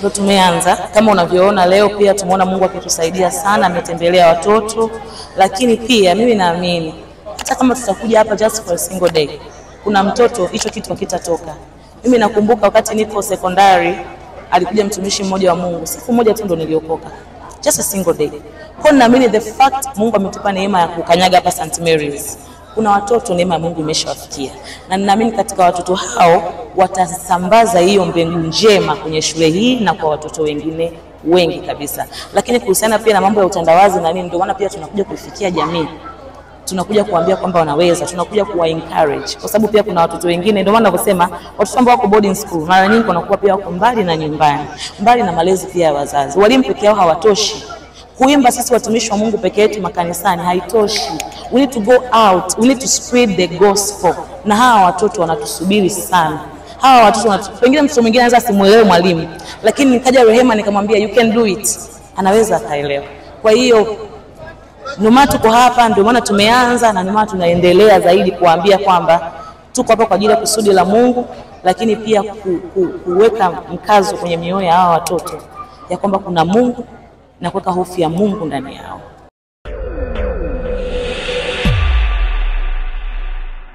ndo tumeanza kama unavyoona leo. Pia tumeona Mungu akitusaidia sana, ametembelea watoto, lakini pia mimi naamini hata kama tutakuja hapa just for a single day, kuna mtoto hicho kitu hakitatoka. Mimi nakumbuka wakati niko sekondari, alikuja mtumishi mmoja wa Mungu, siku moja tu ndo niliokoka, just a single day. Kwa naamini the fact Mungu ametupa neema ya kukanyaga hapa St Mary's kuna watoto neema ya Mungu imeshawafikia, na ninaamini katika watoto hao watasambaza hiyo mbegu njema kwenye shule hii na kwa watoto wengine wengi kabisa. Lakini kuhusiana pia na mambo ya utandawazi na nini, ndio maana pia tunakuja kuifikia jamii, tunakuja kuambia kwamba wanaweza, tunakuja kuwa encourage kwa sababu pia kuna watoto wengine, ndio maana navyosema watoto ambao wako boarding school mara nyingi wanakuwa pia wako mbali na nyumbani, mbali na malezi pia ya wazazi. Walimu peke yao hawatoshi kuimba sisi watumishi wa Mungu peke yetu makanisani haitoshi. We need to go out, we need to spread the gospel, na hawa watoto wanatusubiri sana. Hawa watoto wanatu... pengine mtoto mwingine anaweza asimuelewe mwalimu, lakini nikaja Rehema nikamwambia you can do it, anaweza akaelewa. Kwa hiyo ndio maana tuko hapa, ndio maana tumeanza na ndio maana tunaendelea zaidi kuambia kwamba tuko hapa kwa ajili ya kusudi la Mungu, lakini pia ku, ku, kuweka mkazo kwenye mioyo ya hawa watoto ya kwamba kuna Mungu na kuweka hofu ya Mungu ndani yao.